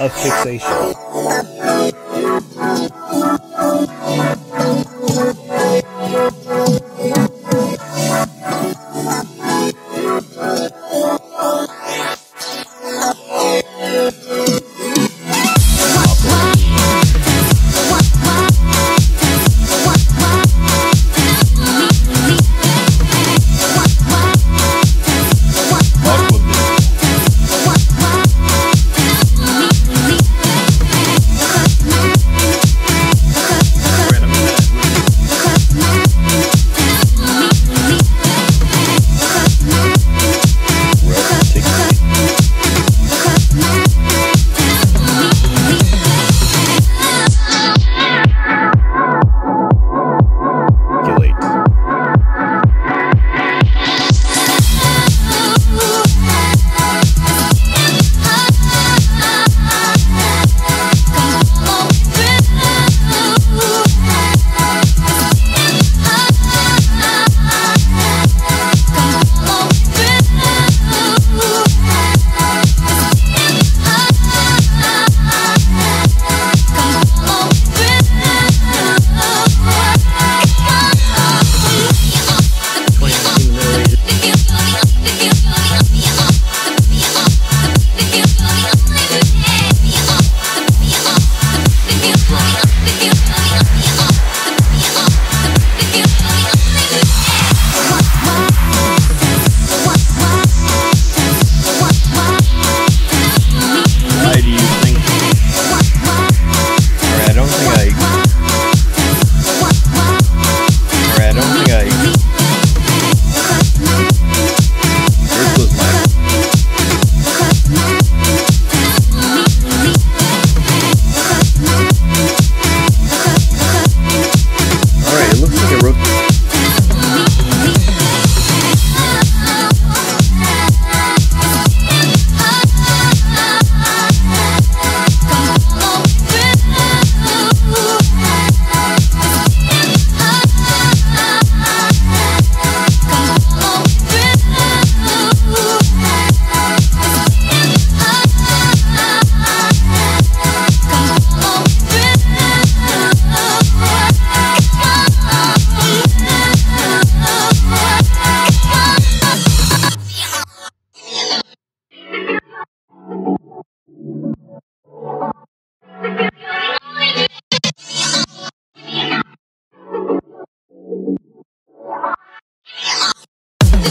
of fixation. like.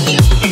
you.